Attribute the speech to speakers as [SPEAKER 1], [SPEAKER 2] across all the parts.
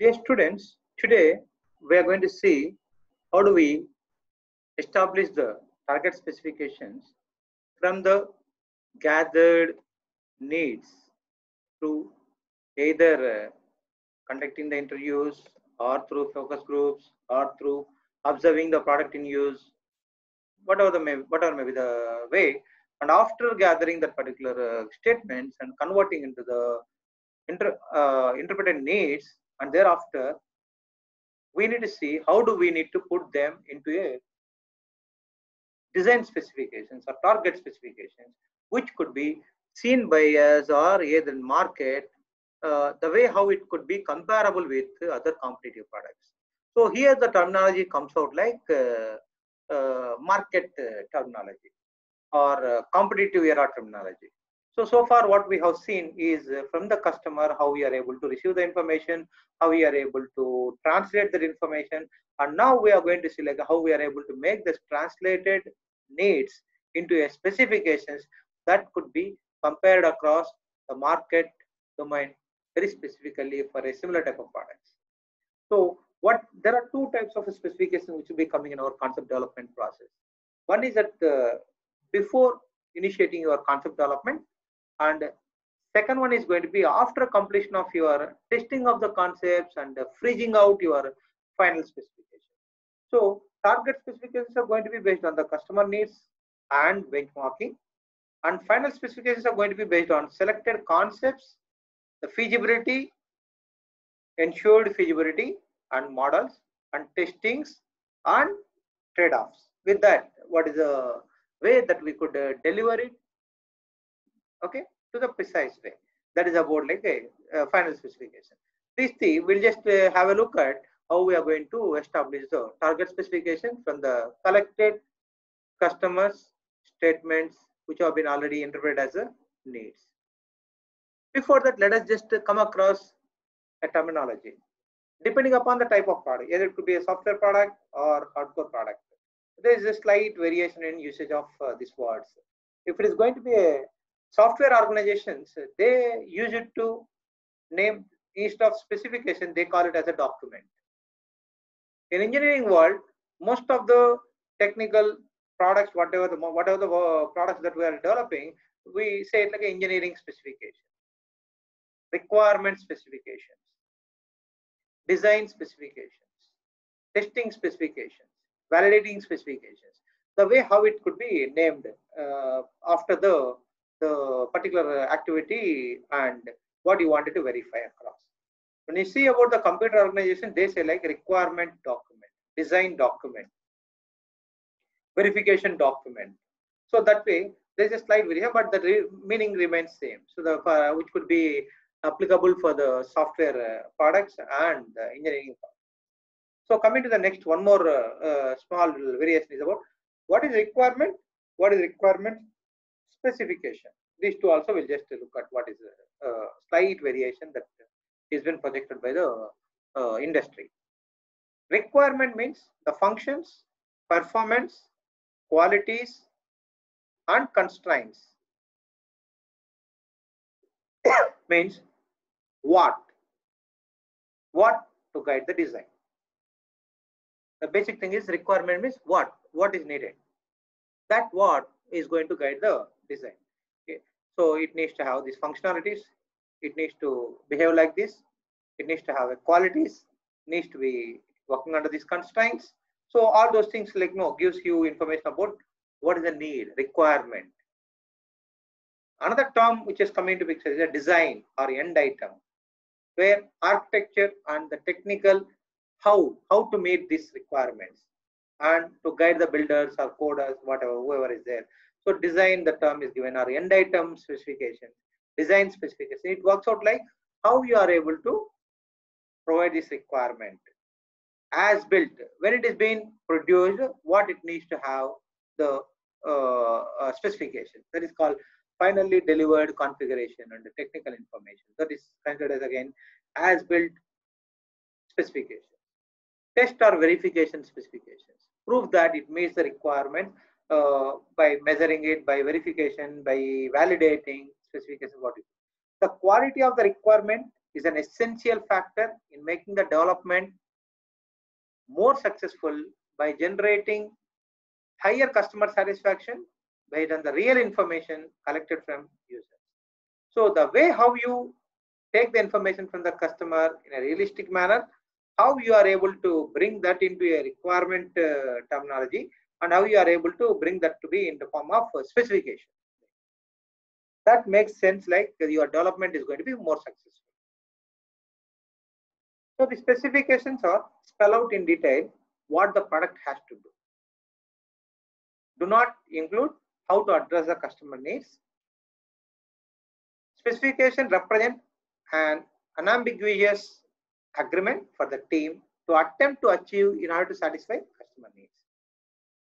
[SPEAKER 1] Dear students, today we are going to see how do we establish the target specifications from the gathered needs through either uh, conducting the interviews or through focus groups or through observing the product in use, whatever the may, whatever may be the way. And after gathering that particular uh, statements and converting into the inter, uh, interpreted needs, and thereafter we need to see how do we need to put them into a design specifications or target specifications, which could be seen by us or either market, uh, the way how it could be comparable with other competitive products. So here the terminology comes out like uh, uh, market uh, terminology or uh, competitive era terminology. So, so far what we have seen is uh, from the customer how we are able to receive the information, how we are able to translate that information, and now we are going to see like how we are able to make this translated needs into a specifications that could be compared across the market domain very specifically for a similar type of products. So what there are two types of specification which will be coming in our concept development process. One is that uh, before initiating your concept development and second one is going to be after completion of your testing of the concepts and freezing out your final specification. So target specifications are going to be based on the customer needs and benchmarking and final specifications are going to be based on selected concepts, the feasibility, ensured feasibility and models and testings and trade-offs. With that, what is the way that we could uh, deliver it? Okay, to the precise way. That is about like a, a final specification. This thing we'll just uh, have a look at how we are going to establish the target specification from the collected customers statements which have been already interpreted as a needs. Before that, let us just come across a terminology. Depending upon the type of product, either it could be a software product or hardcore product. There is a slight variation in usage of uh, these words. If it is going to be a software organizations, they use it to name instead of specification, they call it as a document. In engineering world, most of the technical products, whatever the whatever the uh, products that we are developing, we say it like engineering specification, requirement specifications, design specifications, testing specifications, validating specifications. The way how it could be named uh, after the the particular activity and what you wanted to verify across. When you see about the computer organization, they say like requirement document, design document, verification document. So that way, there's a slight variation, but the re meaning remains same. So the uh, which could be applicable for the software uh, products and engineering. So coming to the next, one more uh, uh, small variation is about what is requirement, what is requirement specification. These two also will just look at what is a, a slight variation that is been projected by the uh, industry. Requirement means the functions, performance, qualities and constraints. Means what? What to guide the design. The basic thing is requirement means what? What is needed? That what is going to guide the design. Okay? So it needs to have these functionalities. It needs to behave like this. It needs to have qualities. Needs to be working under these constraints. So all those things like no gives you information about what is the need, requirement. Another term which is coming to picture is a design or end item, where architecture and the technical how how to meet these requirements and to guide the builders or coders, whatever, whoever is there. So design the term is given or end item specification, design specification. It works out like how you are able to provide this requirement. As built when it is being produced what it needs to have the uh, uh, specification. That is called finally delivered configuration and the technical information. That is considered as again as built specification. Test or verification specifications. Prove that it meets the requirement uh, by measuring it by verification by validating specification what the quality of the requirement is an essential factor in making the development more successful by generating higher customer satisfaction based on the real information collected from users. So the way how you take the information from the customer in a realistic manner, how you are able to bring that into a requirement uh, terminology and how you are able to bring that to be in the form of uh, specification. That makes sense like your development is going to be more successful. So the specifications are spell out in detail what the product has to do. Do not include how to address the customer needs. Specification represent an unambiguous agreement for the team to attempt to achieve in order to satisfy customer needs.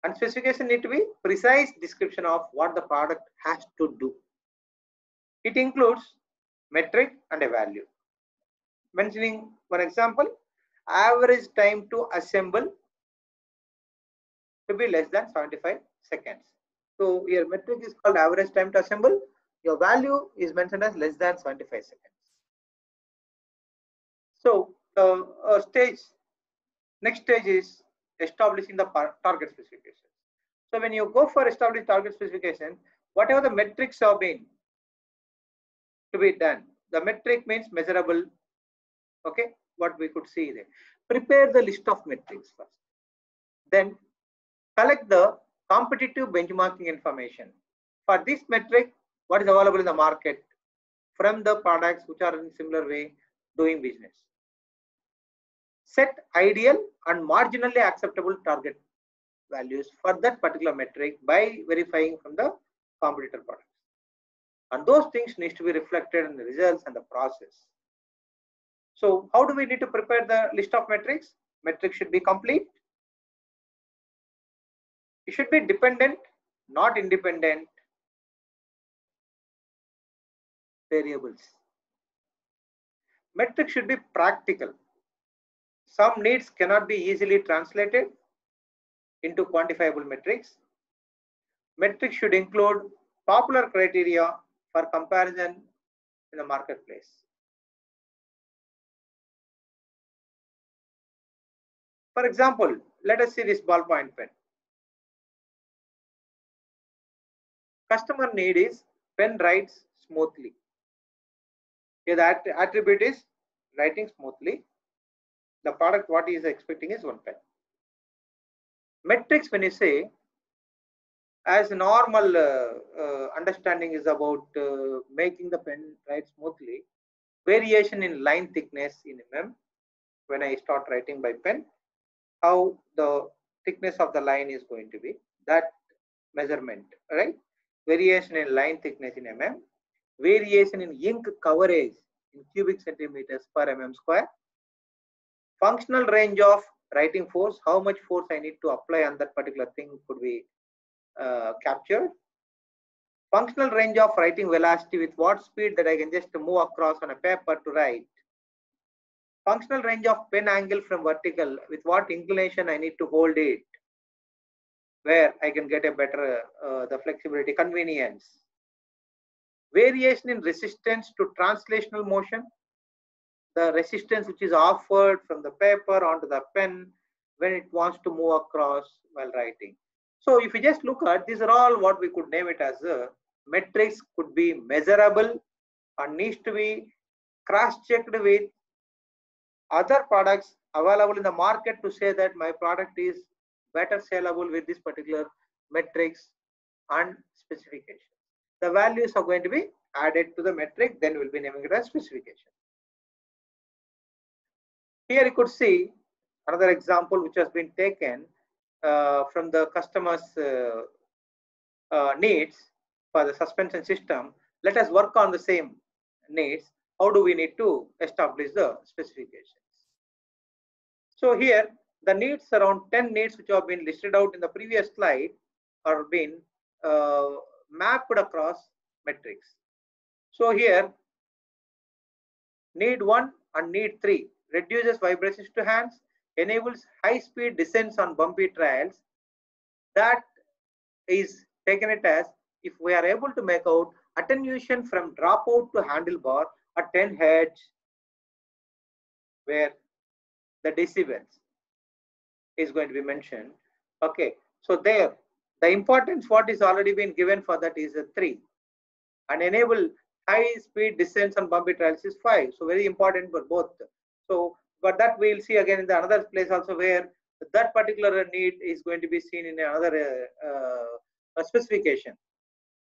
[SPEAKER 1] And specification need to be precise description of what the product has to do. It includes metric and a value. Mentioning one example, average time to assemble to be less than 75 seconds. So your metric is called average time to assemble. Your value is mentioned as less than 75 seconds. So uh, uh, stage, next stage is establishing the target specifications. So when you go for establish target specification, whatever the metrics have been to be done, the metric means measurable. Okay, what we could see there. Prepare the list of metrics first. Then collect the competitive benchmarking information. For this metric, what is available in the market from the products which are in similar way doing business. Set ideal and marginally acceptable target values for that particular metric by verifying from the competitor products. And those things needs to be reflected in the results and the process. So how do we need to prepare the list of metrics? Metrics should be complete. It should be dependent, not independent variables. Metrics should be practical. Some needs cannot be easily translated into quantifiable metrics. Metrics should include popular criteria for comparison in the marketplace. For example, let us see this ballpoint pen. Customer need is pen writes smoothly. Here that attribute is writing smoothly. The product what he is expecting is one pen. Metrics when you say as normal uh, uh, understanding is about uh, making the pen write smoothly, variation in line thickness in mm when I start writing by pen how the thickness of the line is going to be that measurement right variation in line thickness in mm variation in ink coverage in cubic centimeters per mm square functional range of writing force how much force i need to apply on that particular thing could be uh, captured. Functional range of writing velocity with what speed that i can just move across on a paper to write. Functional range of pen angle from vertical with what inclination I need to hold it where I can get a better uh, the flexibility convenience. Variation in resistance to translational motion the resistance which is offered from the paper onto the pen when it wants to move across while writing so if you just look at these are all what we could name it as a metrics could be measurable and needs to be cross checked with other products available in the market to say that my product is better sellable with this particular metrics and specification. The values are going to be added to the metric, then we'll be naming it as specification. Here you could see another example which has been taken uh, from the customer's uh, uh, needs for the suspension system. Let us work on the same needs how do we need to establish the specifications. So here the needs around 10 needs which have been listed out in the previous slide are being uh, mapped across metrics. So here need 1 and need 3 reduces vibrations to hands, enables high speed descents on bumpy trails. That is taken it as if we are able to make out attenuation from dropout to handlebar at 10 hertz where the decibels is going to be mentioned. Okay, so there the importance what is already been given for that is a 3 and enable high speed descents on bumpy trails is 5. So very important for both. So but that we'll see again in the another place also where that particular need is going to be seen in another uh, specification.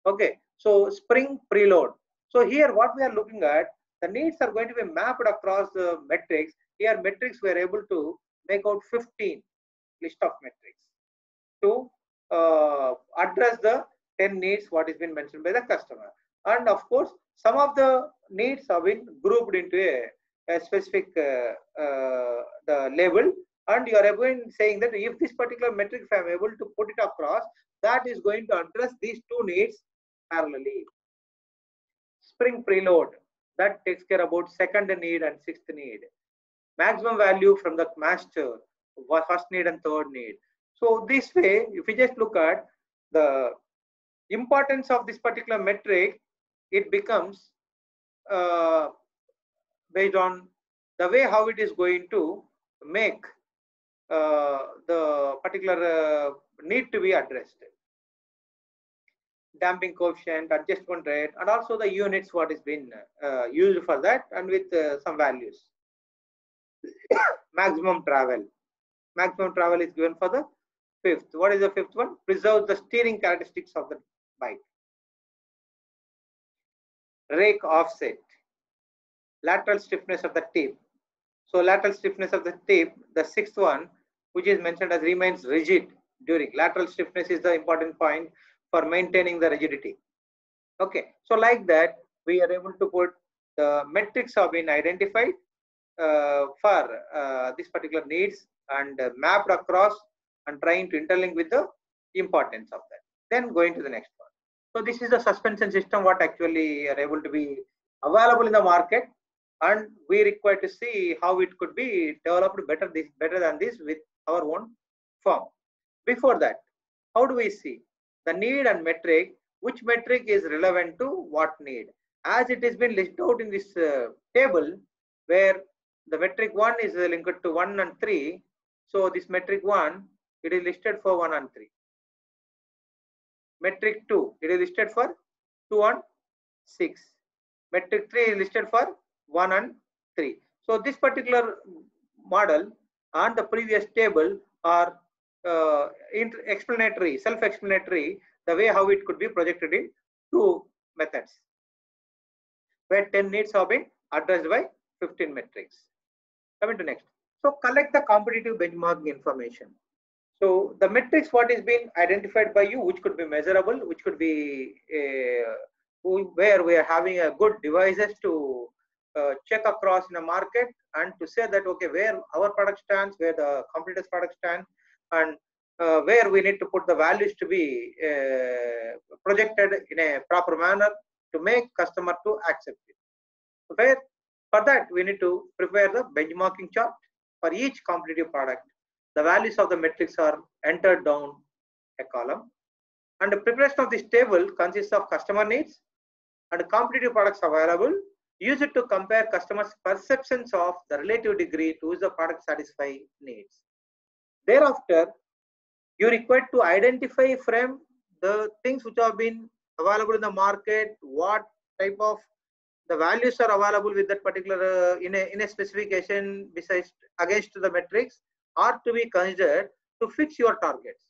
[SPEAKER 1] Okay, so spring preload. So here what we are looking at, the needs are going to be mapped across the metrics. Here metrics we are able to make out 15 list of metrics to uh, address the 10 needs what has been mentioned by the customer. And of course, some of the needs have been grouped into a, a specific uh, uh, the label and you are again saying that if this particular metric if I am able to put it across, that is going to address these two needs parallelly. Spring preload, that takes care about second need and sixth need. Maximum value from the master, first need and third need. So this way, if you just look at the importance of this particular metric, it becomes uh, based on the way how it is going to make uh, the particular uh, need to be addressed. Damping coefficient, adjustment rate, and also the units what is been uh, used for that and with uh, some values. Maximum travel. Maximum travel is given for the fifth. What is the fifth one? Preserve the steering characteristics of the bike. Rake offset. Lateral stiffness of the tip. So lateral stiffness of the tip, the sixth one, which is mentioned as remains rigid during. Lateral stiffness is the important point for maintaining the rigidity. Okay, so like that, we are able to put the metrics have been identified uh, for uh, this particular needs and uh, mapped across and trying to interlink with the importance of that. Then going to the next one. So this is the suspension system what actually are able to be available in the market and we require to see how it could be developed better this better than this with our own firm. Before that, how do we see the need and metric? Which metric is relevant to what need? As it has been listed out in this uh, table, where the metric one is linked to one and three. So this metric one, it is listed for one and three. Metric two, it is listed for two and six. Metric three is listed for 1 and 3. So this particular model and the previous table are uh, explanatory, self-explanatory, the way how it could be projected in two methods, where 10 needs have been addressed by 15 metrics. Coming to next. So collect the competitive benchmarking information. So the metrics what is being identified by you, which could be measurable, which could be uh, where we are having a good devices to uh, check across in a market and to say that okay where our product stands where the competitors product stands and uh, where we need to put the values to be uh, projected in a proper manner to make customer to accept it. Where for that we need to prepare the benchmarking chart for each competitive product. The values of the metrics are entered down a column. And the preparation of this table consists of customer needs and competitive products available Use it to compare customers' perceptions of the relative degree to which the product satisfy needs. Thereafter, you require to identify from the things which have been available in the market, what type of the values are available with that particular uh, in a in a specification besides against the metrics are to be considered to fix your targets.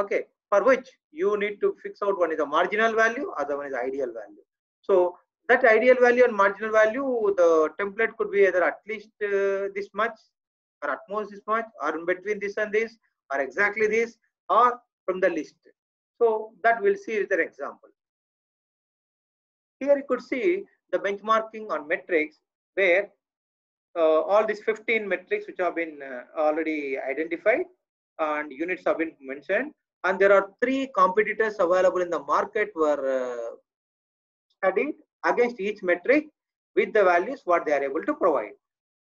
[SPEAKER 1] Okay, for which you need to fix out one is the marginal value, other one is ideal value. So that ideal value and marginal value, the template could be either at least uh, this much or at most this much or in between this and this or exactly this or from the list. So that we'll see with an example. Here you could see the benchmarking on metrics where uh, all these 15 metrics which have been uh, already identified and units have been mentioned and there are three competitors available in the market were uh, studied against each metric with the values what they are able to provide.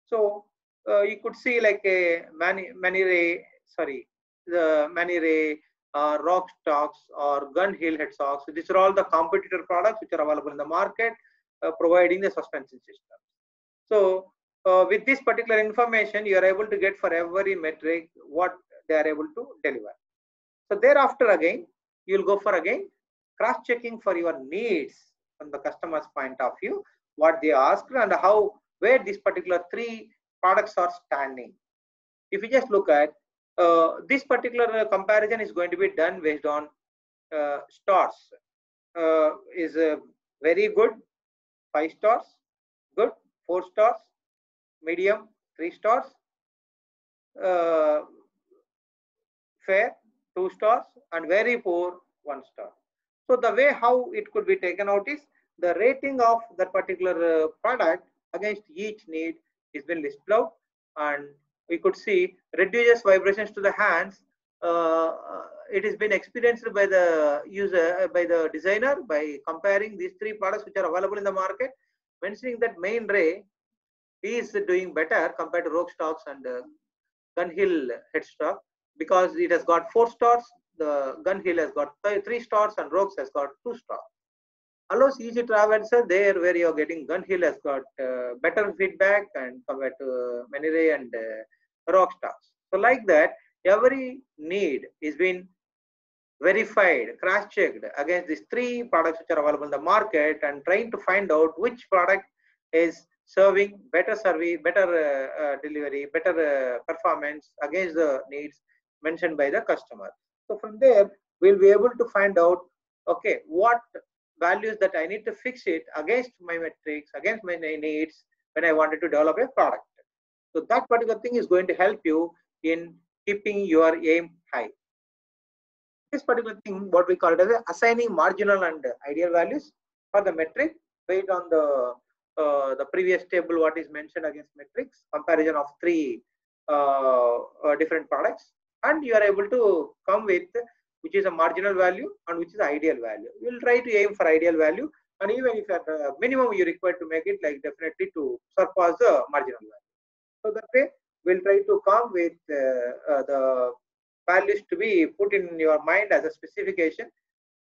[SPEAKER 1] So uh, you could see like a many Maniray sorry the Maniray uh, rock stocks or Gunhill head stocks. These are all the competitor products which are available in the market uh, providing the suspension system. So uh, with this particular information, you are able to get for every metric what they are able to deliver. So thereafter again, you'll go for again cross-checking for your needs from the customer's point of view, what they asked and how, where these particular three products are standing. If you just look at uh, this particular comparison is going to be done based on uh, stars. Uh, is very good, five stars, good, four stars, medium, three stars, uh, fair, two stars, and very poor, one star. So the way how it could be taken out is the rating of that particular uh, product against each need is been listed out. And we could see reduces vibrations to the hands. Uh, it has been experienced by the user uh, by the designer by comparing these three products which are available in the market mentioning that Maniray is doing better compared to rogue stocks and uh, gunhill headstock because it has got four stars the gunhill has got three stars and rogues has got two stars. Allows easy traverser there where you're getting gunhill has got uh, better feedback and compared to uh, Maniray and uh, rogue stocks so like that every need is being verified, cross-checked against these three products which are available in the market and trying to find out which product is serving better service, better uh, uh, delivery, better uh, performance against the needs mentioned by the customer. So from there, we'll be able to find out, okay, what values that I need to fix it against my metrics, against my needs when I wanted to develop a product. So that particular thing is going to help you in keeping your aim high. This particular thing, what we call it as assigning marginal and ideal values for the metric based on the uh, the previous table what is mentioned against metrics comparison of three uh, uh, different products and you are able to come with which is a marginal value and which is ideal value you will try to aim for ideal value and even if at minimum you require to make it like definitely to surpass the marginal value so that way we'll try to come with uh, uh, the values to be put in your mind as a specification.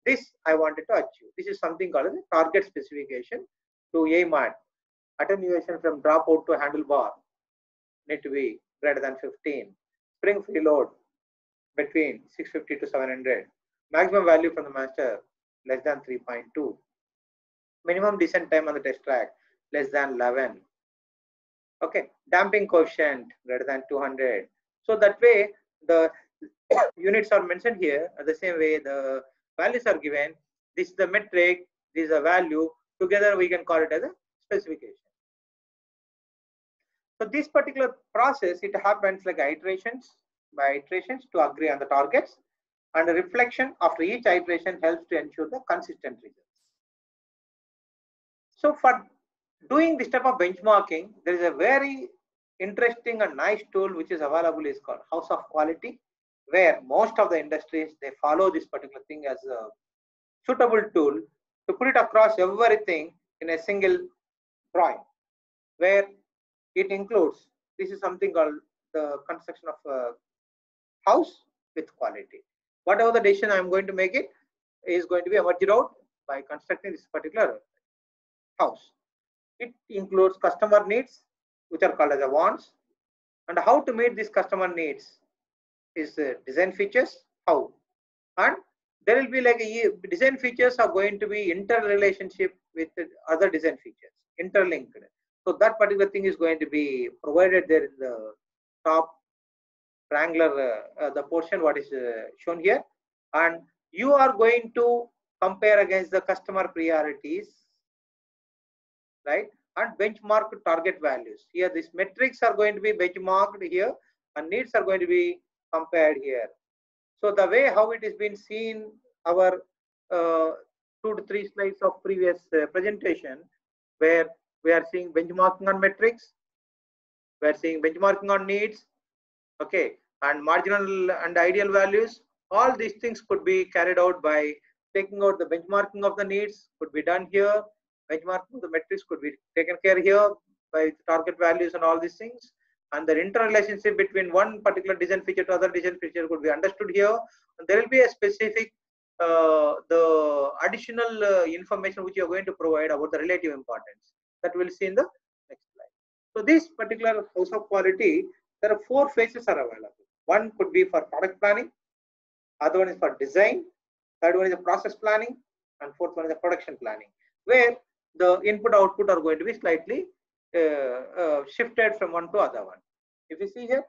[SPEAKER 1] This I wanted to achieve. This is something called a target specification to aim at. Attenuation from dropout to handlebar need to be greater than 15. Spring preload between 650 to 700. Maximum value from the master less than 3.2. Minimum descent time on the test track less than 11 okay damping coefficient greater than 200 so that way the units are mentioned here the same way the values are given. This is the metric this is a value. Together we can call it as a specification. So this particular process it happens like iterations by iterations to agree on the targets and reflection after each iteration helps to ensure the consistent results. So for doing this type of benchmarking, there is a very interesting and nice tool which is available is called House of Quality, where most of the industries they follow this particular thing as a suitable tool to put it across everything in a single drawing, where it includes this is something called the construction of house with quality. Whatever the decision I am going to make it is going to be emerged out by constructing this particular house. It includes customer needs, which are called as a wants, and how to meet these customer needs is uh, design features, how. And there will be like a design features are going to be interrelationship with other design features, interlinked. So that particular thing is going to be provided there in the top triangular, uh, the portion what is uh, shown here. And you are going to compare against the customer priorities right? And benchmark target values. Here, these metrics are going to be benchmarked here and needs are going to be compared here. So the way how it is been seen, our uh, two to three slides of previous uh, presentation, where we are seeing benchmarking on metrics, we are seeing benchmarking on needs, okay, and marginal and ideal values. All these things could be carried out by taking out the benchmarking of the needs, could be done here, benchmarking the metrics could be taken care here by target values and all these things. And the interrelationship between one particular design feature to other design feature could be understood here. And there will be a specific uh, the additional uh, information which you are going to provide about the relative importance that we'll see in the next slide. So this particular house of quality, there are four phases are available. One could be for product planning, other one is for design, third one is the process planning, and fourth one is the production planning, where the input output are going to be slightly uh, uh, shifted from one to other one. If you see here,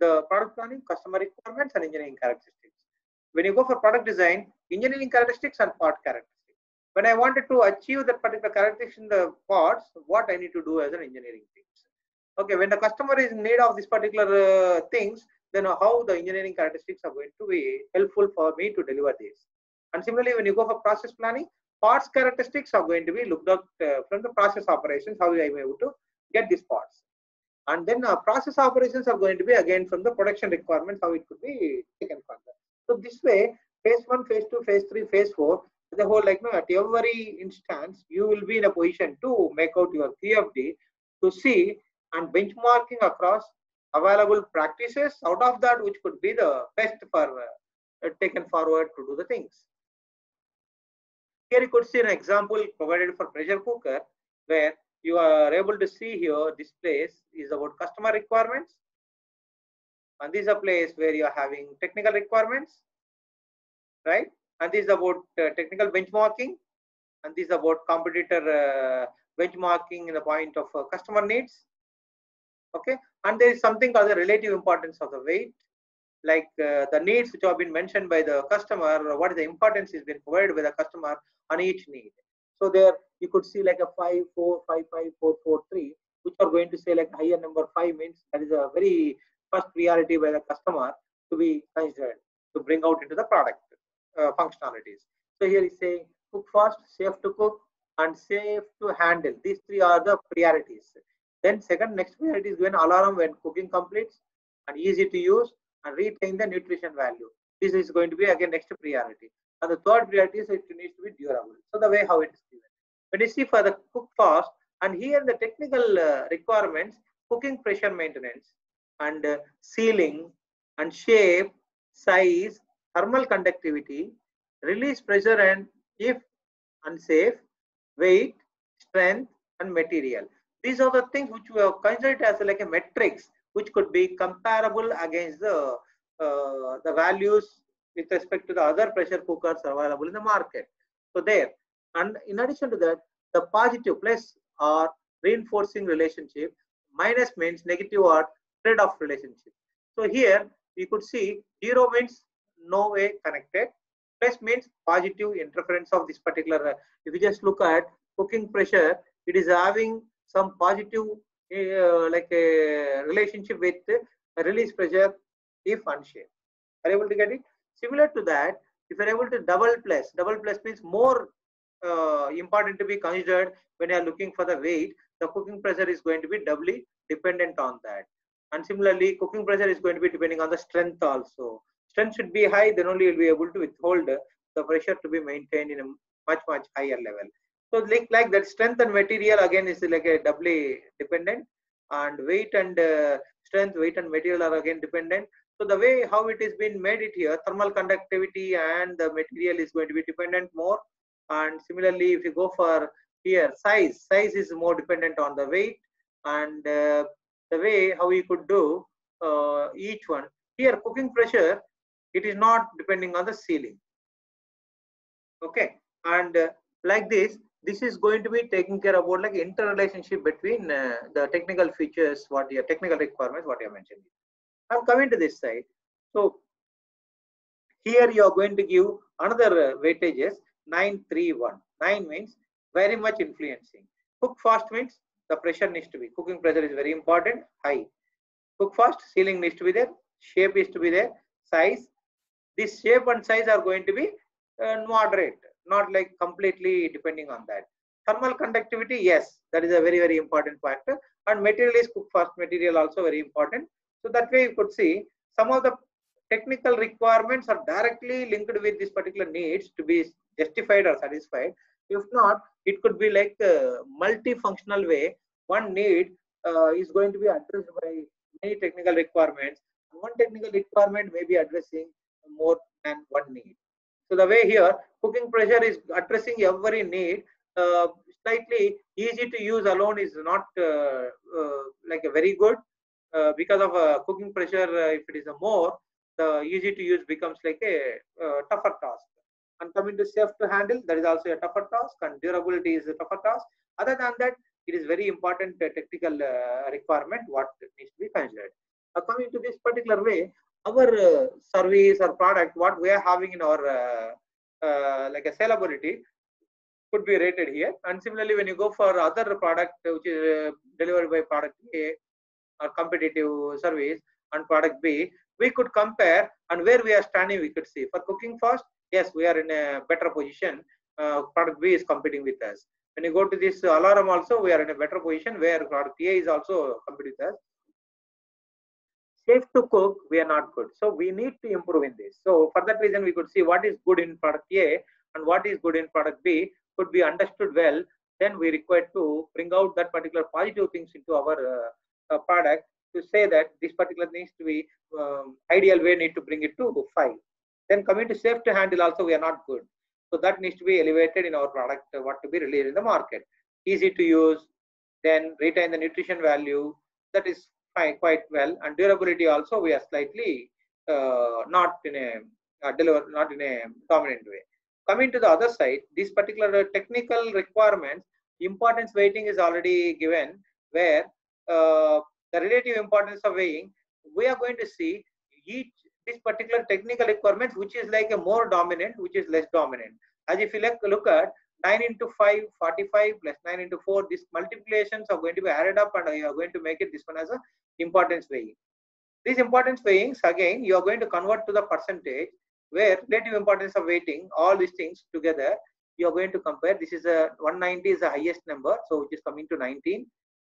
[SPEAKER 1] the product planning, customer requirements, and engineering characteristics. When you go for product design, engineering characteristics and part characteristics. When I wanted to achieve that particular characteristics in the parts, what I need to do as an engineering team. Okay, when the customer is in need of this particular uh, things, then how the engineering characteristics are going to be helpful for me to deliver this. And similarly, when you go for process planning, parts characteristics are going to be looked at uh, from the process operations, how I am able to get these parts. And then uh, process operations are going to be again from the production requirements, how it could be taken further. So this way, phase one, phase two, phase three, phase four, the whole like no, at every instance, you will be in a position to make out your PFD to see and benchmarking across available practices out of that which could be the best for uh, taken forward to do the things. Here you could see an example provided for pressure cooker where you are able to see here this place is about customer requirements. And this is a place where you are having technical requirements right? And this is about uh, technical benchmarking. And this is about competitor uh, benchmarking in the point of uh, customer needs okay? And there is something called the relative importance of the weight. Like uh, the needs which have been mentioned by the customer what is the importance is being provided by the customer on each need. So there you could see like a 5 4 5 5 4 4 3 which are going to say like higher number 5 means that is a very first priority by the customer to be considered to bring out into the product uh, functionalities. So here is saying cook fast safe to cook and safe to handle. These three are the priorities then second next priority is when alarm when cooking completes and easy to use and retain the nutrition value. This is going to be again next priority. And the third priority is it needs to be durable. So the way how it is given. When you see for the cook fast and here the technical uh, requirements, cooking pressure maintenance and uh, sealing and shape, size, thermal conductivity, release pressure and if unsafe, weight, strength and material. These are the things which we have considered as like a metrics which could be comparable against the uh, the values with respect to the other pressure cookers available in the market. So there, and in addition to that, the positive plus or reinforcing relationship, minus means negative or trade-off relationship. So here we could see zero means no way connected, plus means positive interference of this particular. Uh, if you just look at cooking pressure, it is having some positive uh, like a relationship with release pressure if unshaped. Are able to get it? Similar to that, if you're able to double plus, double plus means more uh, important to be considered when you are looking for the weight, the cooking pressure is going to be doubly dependent on that. And similarly, cooking pressure is going to be depending on the strength also. Strength should be high, then only you'll be able to withhold the pressure to be maintained in a much, much higher level. So like, like that strength and material again is like a doubly dependent and weight and uh, strength, weight and material are again dependent. So the way how it is been made it here, thermal conductivity and the material is going to be dependent more. And similarly, if you go for here, size, size is more dependent on the weight and uh, the way how we could do uh, each one. Here, cooking pressure, it is not depending on the sealing. Okay, and uh, like this, this is going to be taking care about like interrelationship between uh, the technical features, what your technical requirements, what you mentioned. I'm coming to this side. So here you are going to give another uh, weightages 931. 9 means very much influencing. Cook fast means the pressure needs to be, cooking pressure is very important, high. Cook fast, sealing needs to be there, shape is to be there, size. This shape and size are going to be uh, moderate not like completely depending on that. Thermal conductivity, yes, that is a very, very important factor. And material is cook fast material also very important. So that way you could see some of the technical requirements are directly linked with this particular needs to be justified or satisfied. If not, it could be like a multifunctional way. One need uh, is going to be addressed by many technical requirements. One technical requirement may be addressing more than one need. So the way here, cooking pressure is addressing every need, uh, slightly easy to use alone is not uh, uh, like a very good uh, because of uh, cooking pressure. if it is a more, the easy to use becomes like a tougher task. And coming to safe to handle, that is also a tougher task, and durability is a tougher task. Other than that, it is very important technical requirement what needs to be considered. coming to this particular way, our service or product, what we are having in our like a sellability could be rated here. And similarly, when you go for other product which is uh, delivered by product A or competitive service and product B, we could compare and where we are standing, we could see. For cooking fast, yes, we are in a better position. Uh, product B is competing with us. When you go to this alarm also, we are in a better position where product A is also competing with us. Safe to cook, we are not good. So we need to improve in this. So for that reason, we could see what is good in product A and what is good in product B could be understood well, then we require to bring out that particular positive things into our uh, uh, product to say that this particular needs to be um, ideal way need to bring it to five. Then coming to safe to handle also we are not good. So that needs to be elevated in our product uh, what to be released in the market. Easy to use, then retain the nutrition value that is quite well and durability also we are slightly uh, not in a uh, deliver not in a dominant way coming to the other side, these particular technical requirements, importance weighting is already given where uh, the relative importance of weighing, we are going to see each this particular technical requirements which is like a more dominant, which is less dominant. As if you look, look at 9 into 5, 45 plus 9 into 4, these multiplications are going to be added up and you are going to make it this one as a importance weighing. These importance weighings, again, you are going to convert to the percentage where relative importance of weighting, all these things together, you are going to compare. This is a 190 is the highest number, so which is coming to 19,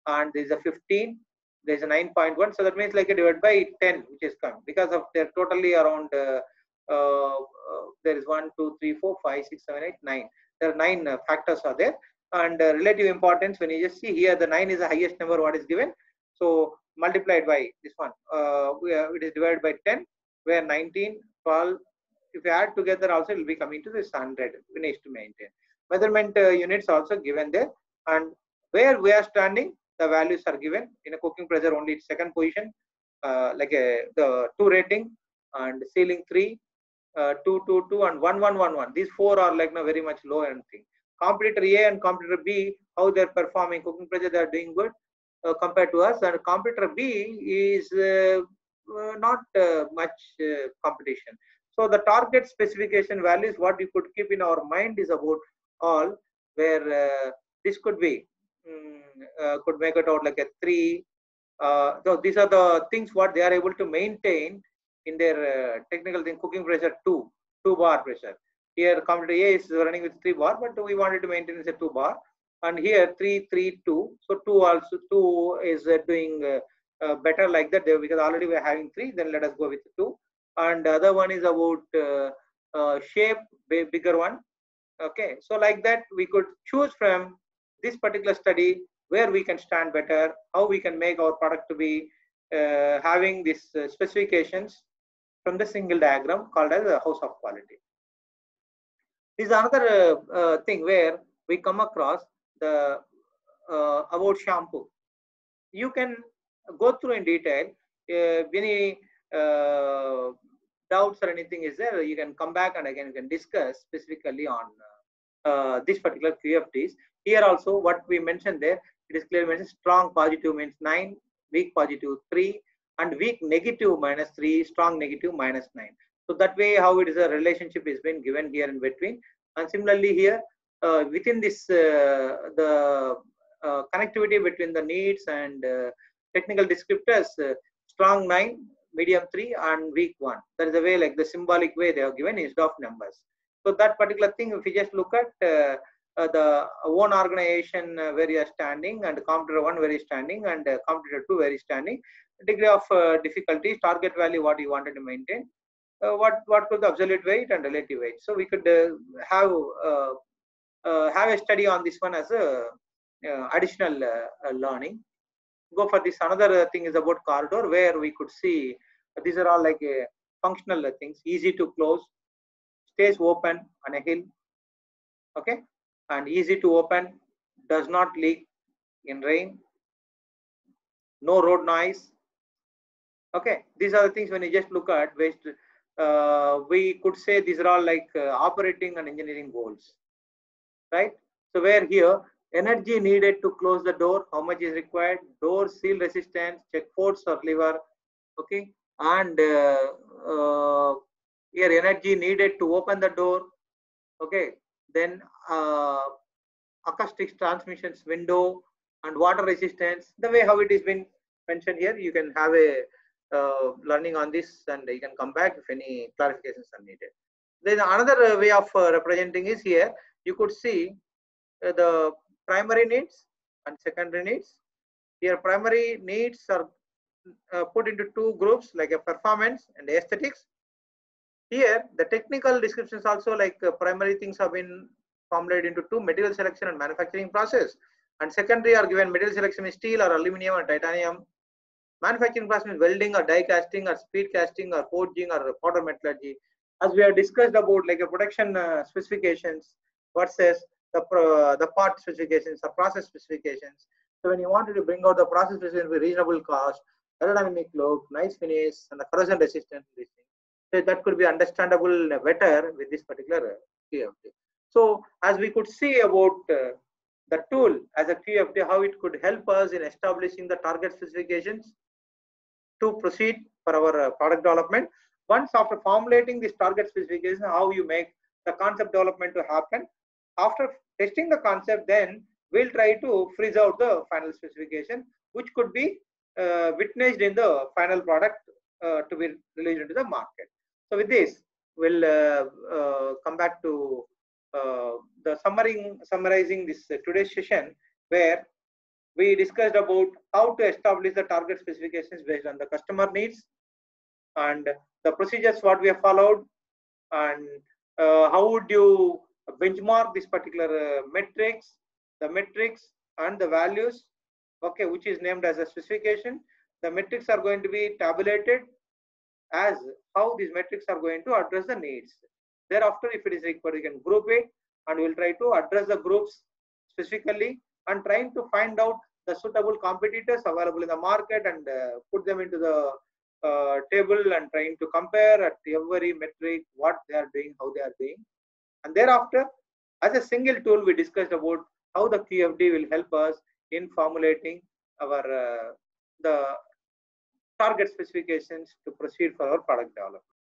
[SPEAKER 1] and there is a 15, there is a 9.1, so that means like a divided by 10, which is come because of they're totally around. Uh, uh, uh, there is 1, 2, 3, 4, 5, 6, 7, 8, 9. There are nine uh, factors are there, and uh, relative importance. When you just see here, the nine is the highest number what is given. So multiplied by this one, uh, it is divided by 10, where 19, 12, if you add together also it will be coming to this 100 we need to maintain measurement units also given there and where we are standing the values are given in a cooking pressure only second position uh, like a the two rating and sealing three uh, and one one one one. These four are like no very much low end thing. Competitor a and competitor b how they're performing cooking pressure they are doing good uh, compared to us. And competitor b is uh, uh, not uh, much competition. So the target specification values what we could keep in our mind is about all where uh, this could be um, uh, could make it out like a three. Uh, so these are the things what they are able to maintain in their uh, technical thing cooking pressure two two bar pressure. Here competitor A is running with three bar, but we wanted to maintain as a two bar, and here three three two. So two also two is uh, doing uh, better like that because already we are having three. Then let us go with two and the other one is about shape bigger one okay so like that we could choose from this particular study where we can stand better how we can make our product to be uh, having these uh, specifications from the single diagram called as a house of quality this is another uh, uh, thing where we come across the about shampoo you can go through in detail uh, uh, doubts or anything is there, you can come back and again you can discuss specifically on uh, uh, this particular QFDs. Here also what we mentioned there, it is clearly mentioned strong positive means 9, weak positive 3 and weak negative minus 3, strong negative minus 9. So that way how it is a relationship is been given here in between. And similarly here uh, within this uh, the uh, connectivity between the needs and uh, technical descriptors strong 9 medium 3 and weak 1 that is the way like the symbolic way they are given instead of numbers so that particular thing if you just look at uh, uh, the one organization uh, where you are standing and competitor 1 where you are standing and uh, competitor 2 where you are standing degree of uh, difficulty target value what you wanted to maintain uh, what what could the absolute weight and relative weight. So we could uh, have uh, uh, have a study on this one as a additional learning. Go for this. Another thing is about corridor where we could see these are all like functional things. Easy to close stays open on a hill. Okay? And easy to open does not leak in rain, no road noise. Okay, these are the things when you just look at waste, uh, we could say these are all like uh, operating and engineering goals, right? So where here energy needed to close the door, how much is required, door seal resistance, check force or lever, okay, and uh, uh, here energy needed to open the door, okay, then uh, acoustic transmissions window and water resistance, the way how it is been mentioned here, you can have a uh, learning on this and you can come back if any clarifications are needed. Then another way of uh, representing is here, you could see uh, the primary needs and secondary needs. Here primary needs are uh, put into two groups like a performance and aesthetics. Here the technical descriptions also like uh, primary things have been formulated into two material selection and manufacturing process and secondary are given material selection is steel or aluminum or titanium. Manufacturing process is welding or die casting or speed casting or forging or powder metallurgy. As we have discussed about like a production uh, specifications versus the the part specifications, the process specifications. So when you wanted to bring out the process specification with reasonable cost, aerodynamic look, nice finish, and the corrosion resistance, these things. So that could be understandable better with this particular QFD. So as we could see about uh, the tool as a QFD, how it could help us in establishing the target specifications to proceed for our uh, product development. Once after formulating this target specification, how you make the concept development to happen. After testing the concept, then we'll try to freeze out the final specification, which could be uh, witnessed in the final product uh, to be released into the market. So with this, we'll uh, uh come back to uh, the summarizing, summarizing this today's session where we discussed about how to establish the target specifications based on the customer needs and the procedures what we have followed and uh, how would you benchmark this particular uh, metrics, the metrics and the values okay, which is named as a specification. The metrics are going to be tabulated as how these metrics are going to address the needs. Thereafter, if it is required, you can group it and we'll try to address the groups specifically and trying to find out the suitable competitors available in the market and uh, put them into the uh, table and trying to compare at every metric what they are doing, how they are doing. And thereafter, as a single tool, we discussed about how the QFD will help us in formulating our uh, the target specifications to proceed for our product development.